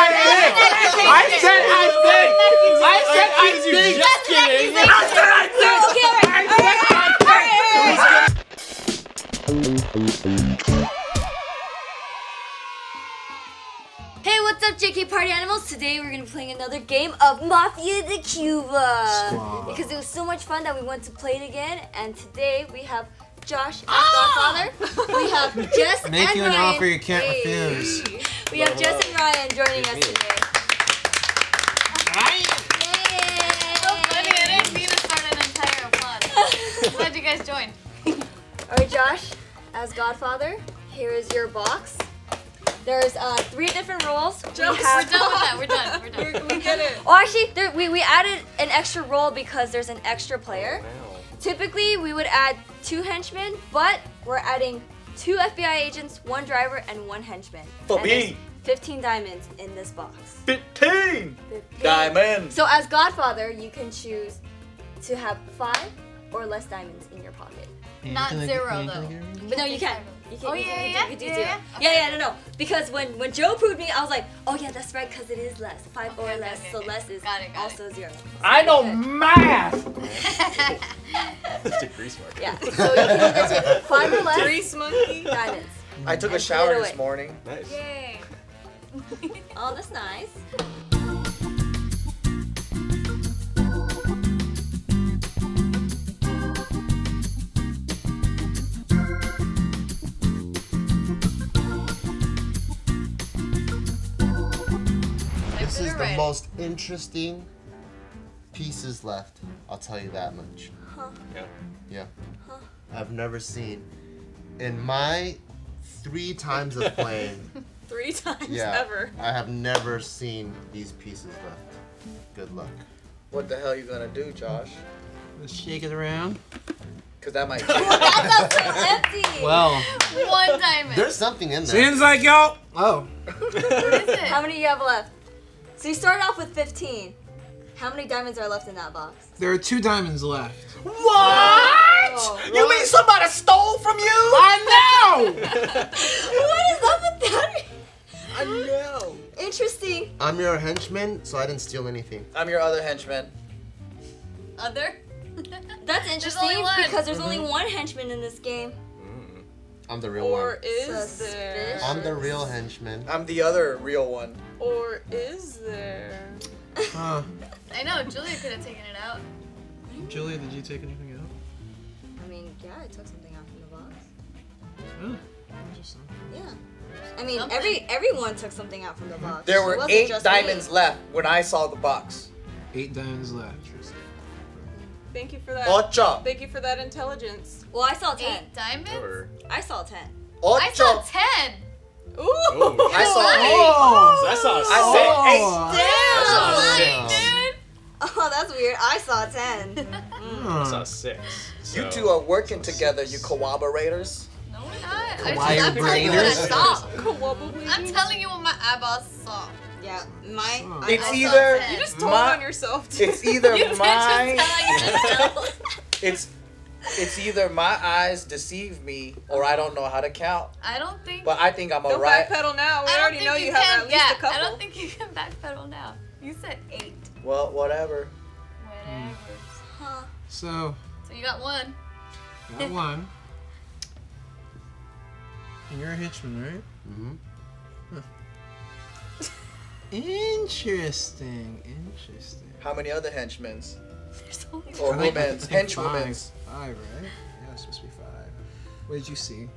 I think. I said I think. I said I think. That's an accusation. I said I think. Hey, what's up, JK Party Animals? Today we're gonna be playing another game of Mafia de Cuba. Squad. Because it was so much fun that we want to play it again. And today we have Josh as Ah! Godfather. We have Jess Make and you an Ryan. offer you can't Hey. refuse. We have Jess and Ryan joining us today. So funny, I didn't mean to start an entire applause. Glad you guys joined. All right, Josh, as Godfather, here is your box. There's uh, three different roles. We We're done with that. We're done. We're done. We get it. Oh, actually, there, we, we added an extra role because there's an extra player. Typically, we would add two henchmen, but we're adding two FBI agents, one driver, and one henchman. For And me. 15 diamonds in this box. 15 15. diamonds. So, as Godfather, you can choose to have five or less diamonds in your pocket. Not zero, though. But no, you can. You can. Oh, you yeah, can, you yeah, can, you do yeah, zero. yeah. Yeah, yeah, no, no. Because when when Joe proved me, I was like, oh yeah, that's right, because it is less, five or Okay, okay, less. okay, so okay. less is Got it, got also zero. I know Good. math. That's a grease mark. Yeah. So you can either take five or less Grease monkey. diamonds. I took a shower this morning. Nice. Yay. Oh, that's nice. Most interesting pieces left. I'll tell you that much. Yeah. Yeah. I've never seen in my three times of playing. Three times yeah, ever. I have never seen these pieces left. Good luck. What the hell are you gonna do, Josh? Let's shake it around. Cause that might. That's so empty. Well, One diamond. There's something in there. seems like y'all. Oh, what is it? How many do you have left? So you started off with 15. How many diamonds are left in that box? there are two diamonds left. what? Oh. You mean somebody stole from you? I know. what is up with that? I know. Interesting. I'm your henchman, so I didn't steal anything. I'm your other henchman. Other? That's interesting one. because there's only mm-hmm. one henchman in this game. I'm the real Or one. is Suspicious. there? I'm the real henchman. I'm the other real one. Or is there? Huh. I know, Julia could have taken it out. Julia, did you take anything out? I mean, yeah, I took something out from the box. Oh, interesting. Yeah. I mean, Something. every everyone took something out from the box. There were eight diamonds me. left when I saw the box. Eight diamonds left. Thank you for that. Ocho. Thank you for that intelligence. Well, I saw 10. Eight diamonds? I saw 10. I saw Ocho. ten. Ooh. I saw eight. Oh. I saw I said eight. Oh. Damn! six. dude. Oh, that's weird. I saw 10. Hmm. I saw six. You two are working together, you corroborators. No, we're not. Collaborators. I'm telling you what I saw. I'm telling you what my eyeballs saw. Yeah, my. I- It's I saw either You just told My- on yourself. Too. It's either You my just tell it's it's either my eyes deceive me or I don't know how to count. I don't think. But I think I'm Don't alright. backpedal now. We I already know you, you, can. have at least yeah, a couple. I don't think you can backpedal now. You said eight. Well, whatever. Whatever. Huh. So, So you got one. got one. And you're a henchman, right? hmm Interesting. Interesting. How many other henchmen? There's only Or I think- women's? Henchwomen's. Five, five, right? Yeah, it's supposed to be five. What did you see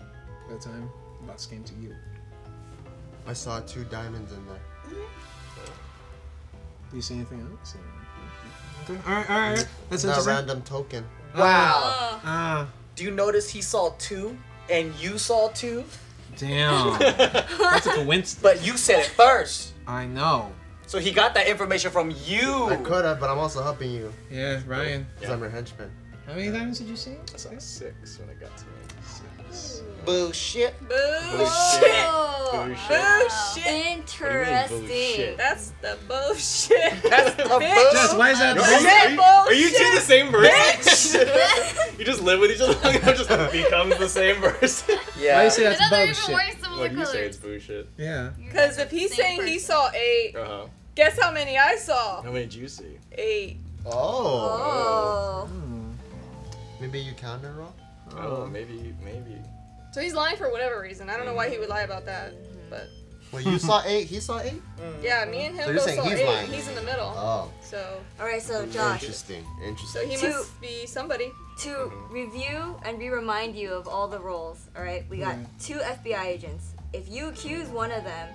by the time the box came to you? I saw two diamonds in there. Do you see anything else? Okay. All right, all right. That's Not interesting. random token. Wow. Uh, Ah, Do you notice he saw two and you saw two? Damn. That's a coincidence. But you said it first. I know. So he got that information from you. I could have, but I'm also helping you. Yeah, Ryan. Because I'm your henchman. How many diamonds did you see? I saw six when it got to me. Six. Bullshit. Bullshit. oh, Bullshit. interesting. bullshit? That's the bullshit. That's the bullshit. Jess, why is that? Are bullshit? you, are you two the same person? you just live with each other long enough, it just becomes the same person. Yeah. Why Yeah. you say that's Another bug even shit? worse the What do you say? It's bullshit. Yeah. Because if he's the same saying he saw eight, Uh huh. guess how many I saw? How many did you see? Eight. Oh. Oh. Hmm. Maybe you counted wrong. Oh, maybe, maybe. So he's lying for whatever reason. I don't know why he would lie about that. But Well, you saw eight. He saw eight. Mm. yeah, me and him So both saw he's eight. lying. He's in the middle. Oh. So All right, so Josh, Interesting. Interesting. so Interesting. he Two. must be somebody. to mm-hmm. review and re-remind you of all the roles. All right, we got Yeah. two FBI agents. If you accuse one of them,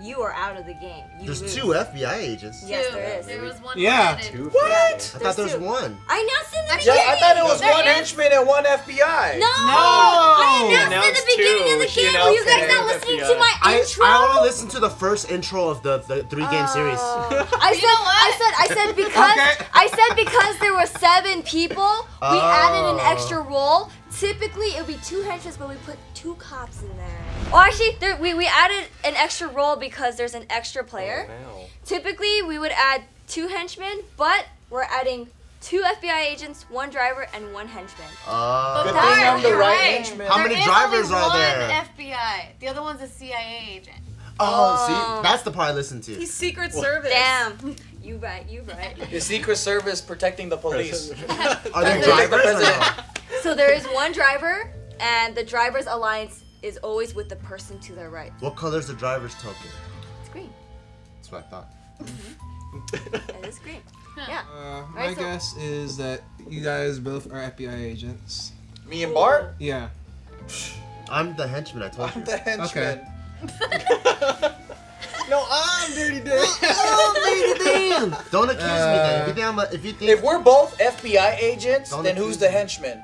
you are out of the game. You There's lose. two FBI agents. Yes, Two. there is. There was one. Yeah. Two. What? I thought there was two. one. I announced in the Actually, Yeah, beginning. I thought it was There one is- henchman and one FBI. No, No! I announced in Announced the beginning two. of the She game. Were you announced guys it not in listening FBI. to my I, intro? I only listened to the first intro of the, the three game series. Oh. I You said, know what? I said, I said because Okay. I said because there were seven people, we added an Oh. extra role. Typically, it would be two henchmen, but we put two cops in there. Oh, actually, there, we we added an extra role because there's an extra player. Wow. Typically, we would add two henchmen, but we're adding two FBI agents, one driver, and one henchman. Uh, Good thing I'm the right right. henchman. How There many is drivers only are one there? FBI. The other one's a CIA agent. oh, Oh. see, that's the part I listened to. He's Secret Service. Damn, you right, you right. The Secret Service protecting the police. Are there drivers or no? So there is one driver, and the driver's alliance is always with the person to their right. What color's the driver's token? It's green. That's what I thought. It is green. Yeah. Uh, my Right, so- guess is that you guys both are FBI agents. Me and Bart? Yeah. I'm the henchman. I told you. I'm the henchman. No, I'm Dirty Dan. Oh, Dirty Dan! Don't accuse me then. If Uh, you think I'm a, if you think If we're both FBI agents, Don't then accuse who's the me. henchman?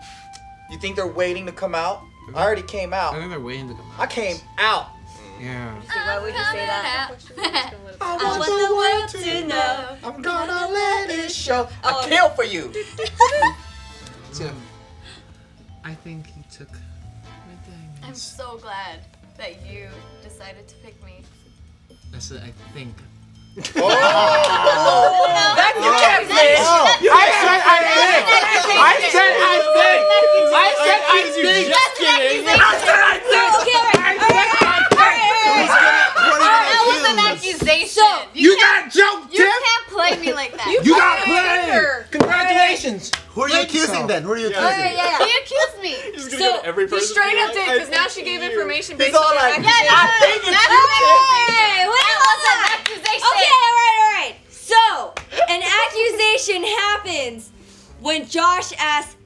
You think they're waiting to come out? I already came I out. think they're waiting to come I came out. Yeah. See, why would you say that? I I want the world to know. I'm gonna let it show. Oh. I kill for you. So, I think he took my thing. I'm so glad that you decided to pick me. I said I think. Oh, that's the catfish. Oh, I said I think. I said I think. I said I think. Just kidding. I said Okay, all right, all right, all right, all right, all right. what That are was you an accusation. So, You got joked, You can't play me like that. You got played her. played. Congratulations. Who are you Played accusing yourself. then? Who are you Yeah. All right, accusing? yeah, yeah. He accused me. He's gonna So, go to every He straight up did because now she gave think information He's based all on like, an Yeah. I think it's That's you, an wait, That hold was an on. accusation. Okay, all right, all right. So, an accusation happens when Josh asks,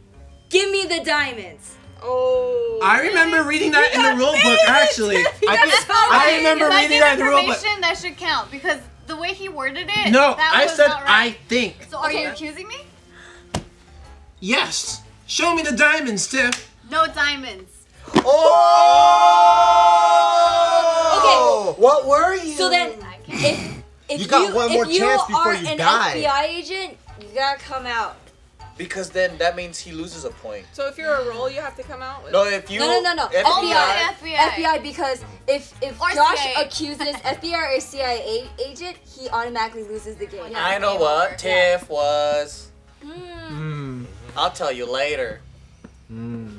"Give me the diamonds." Oh. I remember reading that in the rule book. Actually, I, think, I remember If reading that in the rule book. that should count because the way he worded it. No, that I was said not I think. So are you accusing me? Yes. Show me the diamonds, Tiff. No diamonds. Oh. Okay. What were you? So then, if if You got one more if you chance before are an. FBI agent, you gotta come out. Because then that means he loses a point. So if you're a role, you have to come out with. No, if you. No, no, no, no. FBI. Only FBI. FBI. FBI because if if Or Josh CIA. accuses FBI or CIA agent, he automatically loses the game. Yeah. I know Game what over. Tiff was. Hmm. Hmm. I'll tell you later. Hmm.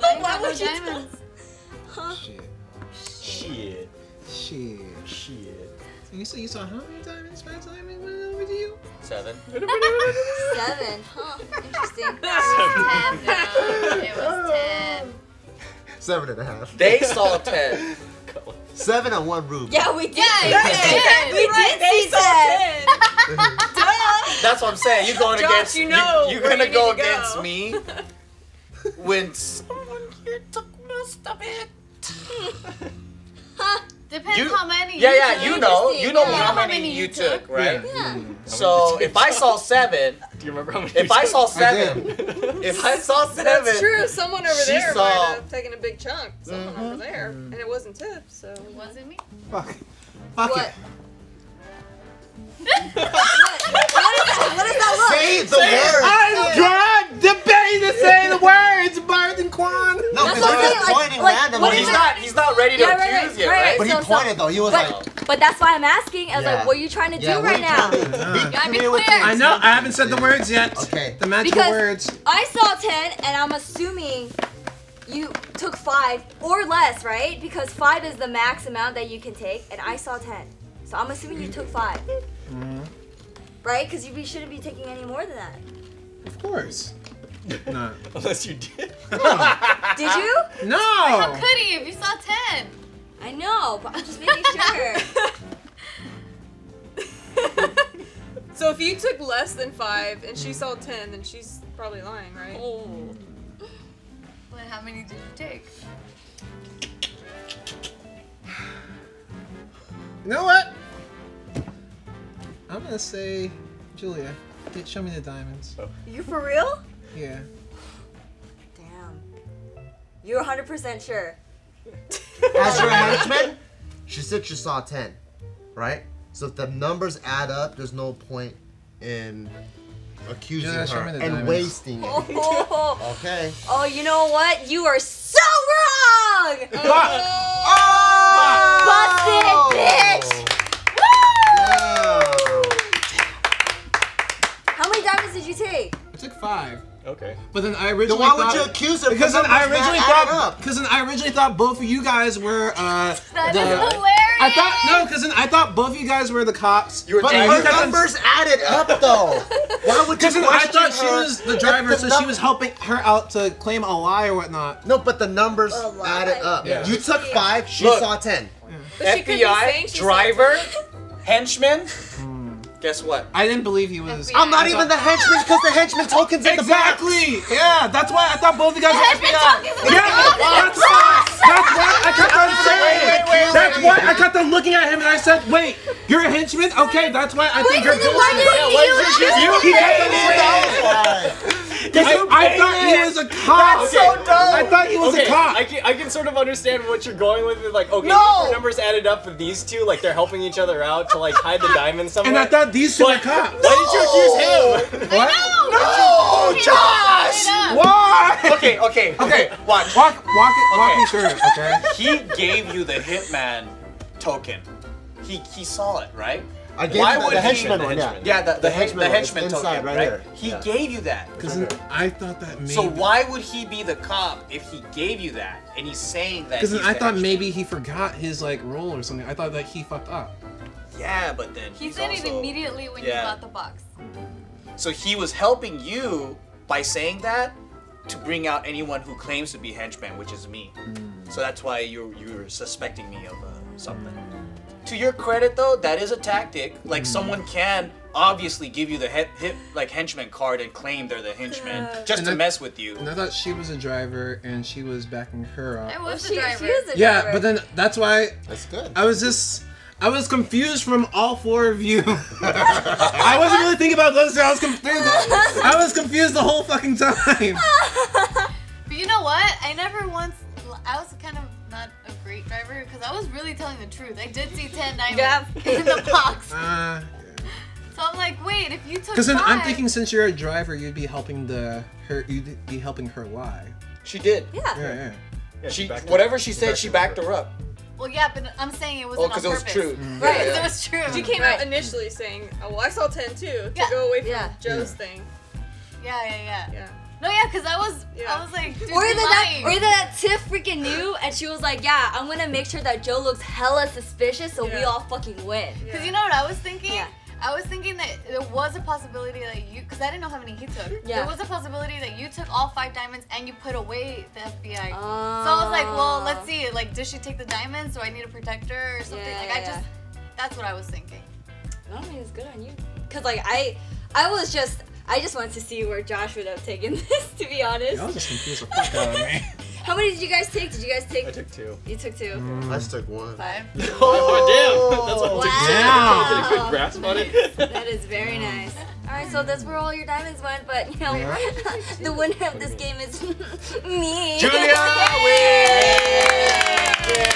Why would you tell- diamonds. Huh? Shit. Shit. Shit. Shit. And you said you saw how many diamonds? Five diamonds went over to you? Seven. Seven. Huh. Interesting. Ten. No, it was oh. ten. Seven and a half. They saw ten. Seven and one rube. Yeah, we did. Yeah, see you that. did. We did see that. That's what I'm saying. You're going Josh, against. you know you, are gonna you go against go. me when someone here took most of it. Depends You- how many. Yeah, you yeah, took. you know, you know Yeah. how many you took, right? Yeah. So if I saw seven, Do you remember how many? if I saw I seven, did. if I saw seven, That's true. Someone over She there saw- might have taken a big chunk. Someone Mhm. over there, and it wasn't Tiff. So it Was it me? Fuck. Fuck What? it. What is that? What is that look? Say the word. I'm drunk debating to say the words, Bart and Kwan. No, because what I'm he was saying, like- pointing like, randomly. what he's is it? he's not ready to Yeah, right, accuse right, you, right, right? But he So- so- though. He was But, like, but that's why I'm asking. I was Yeah. like, what are you trying to yeah, do right now? to? Be clear with clear. the- I know. I haven't said the words yet. Okay. The magical words. I saw 10, and I'm assuming you took five or less, right? Because five is the max amount that you can take, and I saw ten. So I'm assuming you took five, Mhm. right? Because you shouldn't be taking any more than that. Of course. Not. Unless you did. Did you? No. How could he if you saw 10? I know, but I'm just making sure. So if you took less than five and she saw ten, then she's probably lying, right? Oh. Wait, how many did you take? You know what? I'm gonna say, Julia, show me the diamonds. you for real? Yeah. Damn. You're 100% sure. As your henchman, she said she saw 10, right? So if the numbers add up, there's no point in accusing Yeah, her and diamonds. wasting it. Oh, Okay. oh, you know what? You are so wrong! Oh! Busted, bitch! How many diamonds did you take? I took five. Okay. But then I Then originally why would you accuse her? Because then I originally thought because then I originally thought both of you guys were uh That the, is hilarious. I thought no, because then I thought both of you guys were the cops. You were But And her you guys- numbers added up though. Why would you Because I question thought she was the driver, the so num- she was helping her out to claim a lie or whatnot. No, but the numbers A lie. added up. Yeah. You took five, she Look. saw ten. But she saying FBI she driver, henchman. Guess what? I didn't believe he was. FBI. I'm not even the henchman because the henchman tokens in the box. Exactly. Yeah, that's why I thought both of you guys were Henchman FBI. tokens in the Yeah, that's why. That's why I kept on saying. wait, wait, That's why I kept on looking at him and I said, "Wait, you're a henchman? Okay, that's why I think you're then why guilty." didn't Yeah, why you did you- just- You- he kept on saying. I, I thought he was a cop. That's so dumb. I thought he was okay, a cop. I can, I can sort of understand what you're going with. Like, okay, No! the numbers added up for these two, like they're helping each other out to like hide the diamond somewhere. and I thought these two were But cops. Why did you accuse him? What? No, Josh! Why? Okay, okay, okay. Watch. Walk, walk, it, walk Okay. me through okay? He gave you the hitman token. He he saw it, right? I gave Why you the, would the he- henchman the one, yeah. henchman. Yeah, the, the, The henchman, henchman the one, it's henchman inside token, right right? here. He Yeah. gave you that. Because I thought that maybe. So why would he be the cop if he gave you that and he's saying that? Because I thought henchman? maybe he forgot his like role or something. I thought that he fucked up. Yeah, but then He he's said it immediately when Yeah. you got the box. So he was helping you by saying that to bring out anyone who claims to be henchman, which is me. So that's why you're you're suspecting me of uh, something. To your credit, though, that is a tactic. Like someone hmm. can obviously give you the hit, hit like henchman card and claim they're the henchman just And to that- mess with you. And I thought she was a driver and she was backing her up. I up. was the She, driver. she is a Yeah, driver. but then that's why That's good. I was just. I was confused from all four of you. I wasn't really thinking about those. I was confused. I was confused the whole fucking time. But you know what? I never once. I was kind of not a great driver because I was really telling the truth. I did see 10 diamonds Yeah. in the box. Uh, So I'm like, wait, if you took Because then I'm thinking since you're a driver, you'd be helping the her. You'd be helping her lie. She did. yeah. Yeah, yeah. Yeah, She backed whatever she said, she backed her up. Well, yeah, but I'm saying it Oh, wasn't because on it was purpose. true. Right, Yeah, it was true. She came Right. out initially saying, "Oh, well, I saw ten too," to Yeah. go away from Yeah. Joe's Yeah. thing. Yeah, yeah, yeah. Yeah. No, yeah, because I was, Yeah. I was like, dude, Or you're either that, or either that Tiff freaking knew, and she was like, "Yeah, I'm gonna make sure that Joe looks hella suspicious, so we all fucking win." Because Yeah. you know what I was thinking? Yeah. I was thinking that there was a possibility that you, because I didn't know how many he took. Yeah. There was a possibility that you took all five diamonds and you put away the FBI. Oh. So I was like, oh. well, let's see. Like, does she take the diamonds? Do I need to protect her or something? Yeah, like, yeah, I just, that's what I was thinking. I mean, it's good on you. Cause like I, I was just, I just wanted to see where Josh would have taken this. To be honest. Y'all just confused the fuck out of me. How many did you guys take? Did you guys take? I took two. You took two. Mm. I just took one. Five. Oh, damn! That's what I took. Wow. Get a good grasp on it. That is very nice. All right, so that's where all your diamonds went, but you know, the winner of this game is me. Julia wins.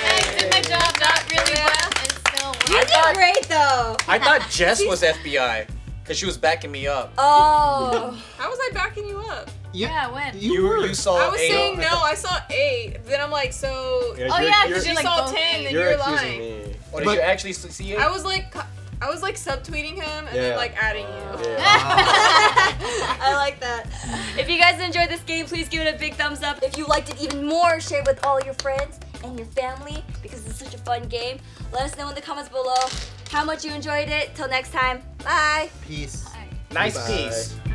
I did my job not really well and still You won. I did thought- great though. I thought Jess was FBI because she was backing me up. Oh. How was I backing you up? Yeah, when? You, You were. you saw I was eight. saying no. I saw eight. Then I'm like, so Oh, yeah, 'cause she you're like saw ten, ten, eight. then You're you're, lying. me. Or did But- you actually see it? I was like, I was like subtweeting him and Yeah. then like adding you. Yeah. I like that. If you guys enjoyed this game, please give it a big thumbs up. If you liked it even more, share it with all your friends and your family because it's such a fun game. Let us know in the comments below how much you enjoyed it. Till next time, bye. Peace. Bye. Nice Bye. piece.